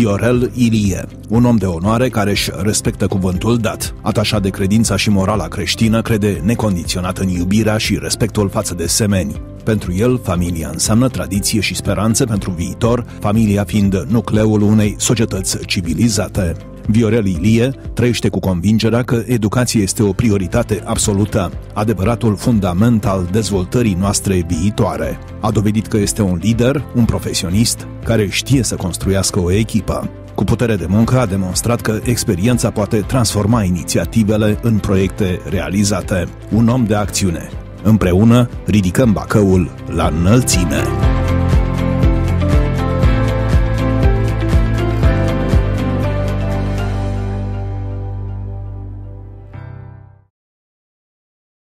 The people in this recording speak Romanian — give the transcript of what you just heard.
Viorel Ilie, un om de onoare care își respectă cuvântul dat. Atașat de credința și morala creștină, crede necondiționat în iubirea și respectul față de semeni. Pentru el, familia înseamnă tradiție și speranță pentru viitor, familia fiind nucleul unei societăți civilizate. Viorel Ilie trăiește cu convingerea că educația este o prioritate absolută, adevăratul fundament al dezvoltării noastre viitoare. A dovedit că este un lider, un profesionist, care știe să construiască o echipă. Cu putere de muncă a demonstrat că experiența poate transforma inițiativele în proiecte realizate. Un om de acțiune. Împreună ridicăm Bacăul la înălțime.